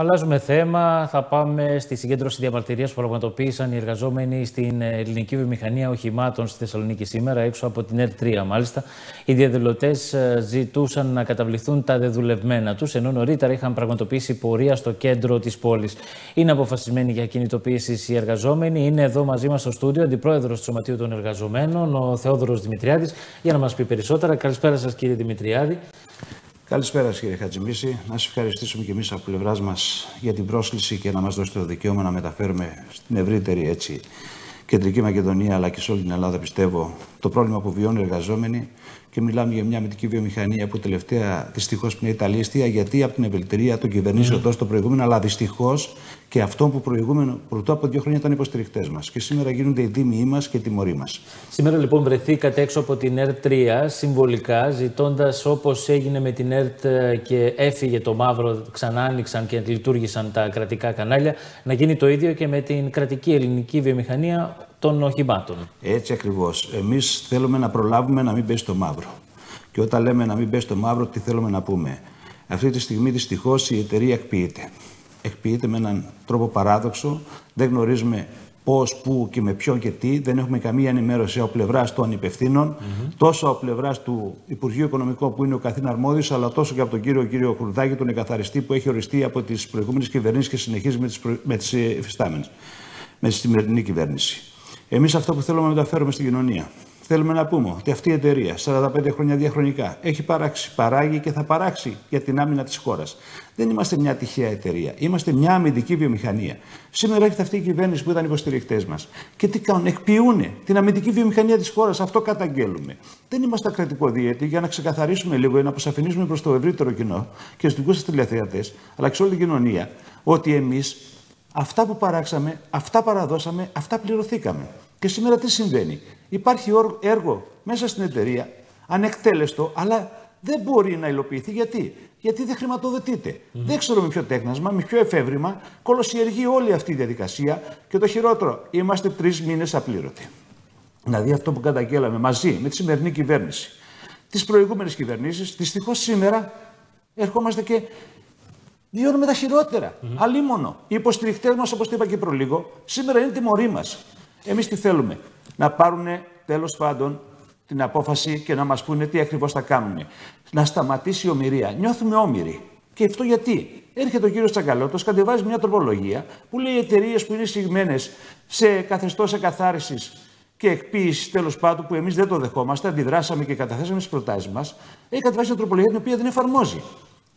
Αλλάζουμε θέμα. Θα πάμε στη συγκέντρωση διαμαρτυρίας που πραγματοποίησαν οι εργαζόμενοι στην ελληνική βιομηχανία οχημάτων στη Θεσσαλονίκη σήμερα, έξω από την ΕΡΤ3 μάλιστα. Οι διαδηλωτές ε, ζητούσαν να καταβληθούν τα δεδουλευμένα τους, ενώ νωρίτερα είχαν πραγματοποιήσει πορεία στο κέντρο της πόλης. Είναι αποφασισμένοι για κινητοποίησης οι εργαζόμενοι. Είναι εδώ μαζί μας στο στούντιο αντιπρόεδρος του Σωματείου των Εργαζομένων, ο Θεόδωρος Δημητριάδης, για να μας πει περισσότερα. Καλησπέρα σας, κύριε Δημητριάδη. Καλησπέρα κύριε Χατζημίση. Να σας ευχαριστήσουμε και εμείς από πλευράς μας για την πρόσκληση και να μας δώσετε το δικαίωμα να μεταφέρουμε στην ευρύτερη έτσι, κεντρική Μακεδονία αλλά και σε όλη την Ελλάδα, πιστεύω, το πρόβλημα που βιώνουν οι εργαζόμενοι και μιλάμε για μια αμυντική βιομηχανία που τελευταία δυστυχώς πνέει λίστια γιατί από την ευελιξία των κυβερνήσεων mm. τόσο το προηγούμενο, αλλά δυστυχώς και αυτό που προηγούμενο πρωτού από δύο χρόνια ήταν υποστηρικτέ μας. Και σήμερα γίνονται οι δήμοι μας και οι τιμωροί μας. Σήμερα λοιπόν βρεθήκατε έξω από την ΕΡΤ3 συμβολικά, ζητώντας όπως έγινε με την ΕΡΤ και έφυγε το μαύρο, ξανά άνοιξαν και λειτουργήσαν τα κρατικά κανάλια, να γίνει το ίδιο και με την κρατική ελληνική βιομηχανία των οχημάτων. Έτσι ακριβώς. Εμείς θέλουμε να προλάβουμε να μην πέσει το μαύρο. Και όταν λέμε να μην πέσει το μαύρο, τι θέλουμε να πούμε; Αυτή τη στιγμή δυστυχώς η εταιρεία εκποιείται. Εκποιείται με έναν τρόπο παράδοξο. Δεν γνωρίζουμε πώς, πού και με ποιον και τι. Δεν έχουμε καμία ενημέρωση από πλευράς των υπευθύνων, mm-hmm. τόσο από πλευράς του Υπουργείου Οικονομικών που είναι ο καθήν αρμόδιος, αλλά τόσο και από τον κύριο, κύριο Κουρδάκη, τον εγκαθαριστή που έχει οριστεί από τις προηγούμενες κυβερνήσεις και συνεχίζει με τις προ... υφιστάμενε. Με τη σημερινή κυβέρνηση. Εμείς αυτό που θέλουμε να μεταφέρουμε στην κοινωνία. Θέλουμε να πούμε ότι αυτή η εταιρεία 45 χρόνια διαχρονικά έχει παράξει, παράγει και θα παράξει για την άμυνα της χώρας. Δεν είμαστε μια τυχαία εταιρεία. Είμαστε μια αμυντική βιομηχανία. Σήμερα έρχεται αυτή η κυβέρνηση που ήταν υποστηριχτέ μας. Και τι κάνουν, εκποιούν την αμυντική βιομηχανία της χώρας. Αυτό καταγγέλουμε. Δεν είμαστε κρατικό διέτη για να ξεκαθαρίσουμε λίγο ή να αποσαφηνίσουμε προς το ευρύτερο κοινό και στους δικούς σας τηλεθεατές, αλλά και σε όλη την κοινωνία, ότι εμείς Αυτά που παράξαμε, αυτά παραδώσαμε, αυτά πληρωθήκαμε. Και σήμερα τι συμβαίνει; Υπάρχει έργο μέσα στην εταιρεία, ανεκτέλεστο, αλλά δεν μπορεί να υλοποιηθεί. Γιατί, Γιατί δεν χρηματοδοτείται. Δεν ξέρω με ποιο τέχνασμα, με ποιο εφεύρημα, κολοσιεργεί όλη αυτή η διαδικασία και το χειρότερο, είμαστε τρεις μήνες απλήρωτοι. Δηλαδή αυτό που καταγγέλαμε μαζί με τη σημερινή κυβέρνηση, τις προηγούμενες κυβερνήσεις, δυστυχώς σήμερα ερχόμαστε και Βιώνουμε τα χειρότερα. Mm-hmm. Αλίμονο. Οι υποστηριχτέ μας, όπως το είπα και προλίγο, σήμερα είναι τιμωροί μας. Εμείς τι θέλουμε; Να πάρουν τέλος πάντων την απόφαση και να μας πούνε τι ακριβώς θα κάνουν. Να σταματήσει η ομοιρία. Νιώθουμε όμοιροι. Και αυτό γιατί. Έρχεται ο κύριος Τσαγκαλώτος, κατεβάζει μια τροπολογία που λέει οι εταιρείες που είναι συγμένες σε καθεστώς εκαθάρισης και εκποίησης τέλος πάντων που εμείς δεν το δεχόμαστε, αντιδράσαμε και καταθέσαμε τι προτάσεις μας, έχει κατεβάσει μια τροπολογία την οποία δεν εφαρμόζει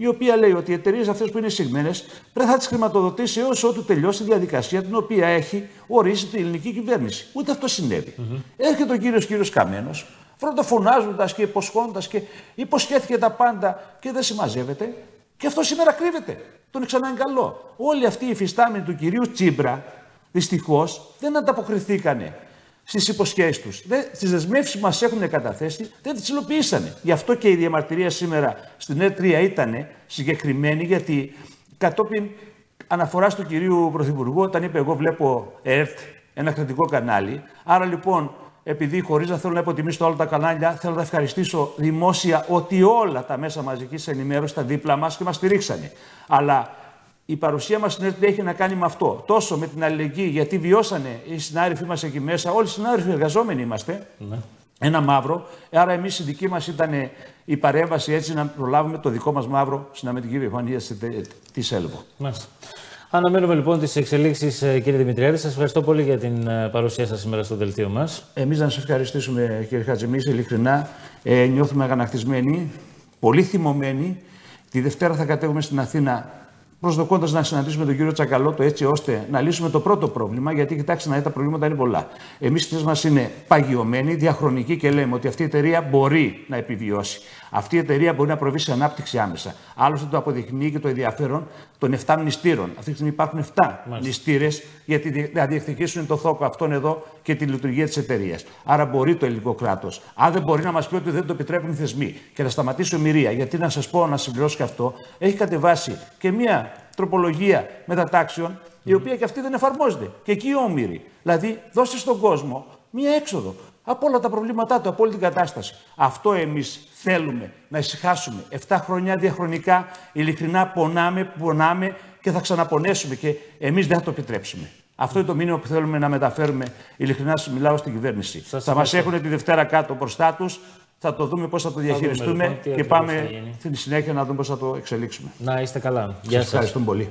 η οποία λέει ότι οι εταιρείες αυτές που είναι εισηγμένες πρέπει να τις χρηματοδοτήσει έως ότου τελειώσει η διαδικασία την οποία έχει ορίσει την ελληνική κυβέρνηση. Ούτε αυτό συνέβη. Mm-hmm. Έρχεται ο κύριος κύριος Καμένος, φροντοφωνάζοντας και υποσχόντας και υποσχέθηκε τα πάντα και δεν συμμαζεύεται. Και αυτό σήμερα κρύβεται. Τον ξαναγκαλώ. Όλοι αυτοί οι φυστάμενοι του κυρίου Τσίμπρα, δυστυχώς, δεν ανταποκριθήκανε στις υποσχέσεις τους. Τι δεσμεύσεις που μας έχουν καταθέσει δεν τις υλοποιήσανε. Γι' αυτό και η διαμαρτυρία σήμερα στην ΕΡΤ3 ήταν συγκεκριμένη, γιατί κατόπιν αναφοράς του κυρίου Πρωθυπουργού, όταν είπε: Εγώ βλέπω ΕΡΤ, ένα κρατικό κανάλι. Άρα λοιπόν, επειδή χωρίς να θέλω να υποτιμήσω όλα τα κανάλια, θέλω να ευχαριστήσω δημόσια ότι όλα τα μέσα μαζικής ενημέρωσης ήταν δίπλα μας και μας στηρίξανε. Αλλά η παρουσία μας στην ΕΡΤ έχει να κάνει με αυτό. Τόσο με την αλληλεγγύη, γιατί βιώσανε οι συνάδελφοί μας εκεί μέσα, όλοι οι συνάδελφοι εργαζόμενοι είμαστε. Ναι. Ένα μαύρο. Άρα, εμείς η δική μας ήταν η παρέμβαση έτσι να προλάβουμε το δικό μας μαύρο στην αμυντική βιομηχανία τη ΕΛΒΟ. Μάλιστα. Αναμένουμε λοιπόν τις εξελίξεις, ε, κύριε Δημητριάδη. Σας ευχαριστώ πολύ για την ε, παρουσία σας σήμερα στο δελτίο μας. Εμείς να σας ευχαριστήσουμε, κύριε Χατζημίση, ειλικρινά. Ε, νιώθουμε αγανακτισμένοι, πολύ θυμωμένοι. Τη Δευτέρα θα κατέβουμε στην Αθήνα προσδοκώντας να συναντήσουμε τον κύριο Τσακαλώτο έτσι ώστε να λύσουμε το πρώτο πρόβλημα. Γιατί κοιτάξτε να δείτε, τα προβλήματα είναι πολλά. Εμείς οι μας είναι παγιωμένοι, διαχρονικοί και λέμε ότι αυτή η εταιρεία μπορεί να επιβιώσει. Αυτή η εταιρεία μπορεί να προβεί σε ανάπτυξη άμεσα. Άλλωστε το αποδεικνύει και το ενδιαφέρον των 7 μνηστήρων. Αυτή τη στιγμή υπάρχουν 7 μνηστήρες γιατί να διεκδικήσουν το θόκο αυτόν εδώ και τη λειτουργία της εταιρείας. Άρα μπορεί το ελληνικό κράτος. Αν δεν μπορεί να μας πει ότι δεν το επιτρέπουν οι θεσμοί και να σταματήσει ομοιρία, γιατί να σας πω, να συμπληρώσω και αυτό, έχει κατεβάσει και μία τροπολογία μετατάξεων, η οποία και αυτή δεν εφαρμόζεται. Και εκεί όμοιροι. Δηλαδή, δώστε στον κόσμο μία έξοδο από όλα τα προβλήματά του, από όλη την κατάσταση. Αυτό εμείς θέλουμε να ησυχάσουμε. 7 χρόνια διαχρονικά, ειλικρινά πονάμε, πονάμε και θα ξαναπονέσουμε και εμείς δεν θα το επιτρέψουμε. Αυτό είναι το μήνυμα που θέλουμε να μεταφέρουμε. Ειλικρινά σα μιλάω στην κυβέρνηση. θα μας έχουν τη Δευτέρα κάτω μπροστά τους. Θα το δούμε πώς θα το διαχειριστούμε λοιπόν, και πάμε στην συνέχεια να δούμε πώς θα το εξελίξουμε. Να είστε καλά. Γεια σας. Ευχαριστούμε πολύ.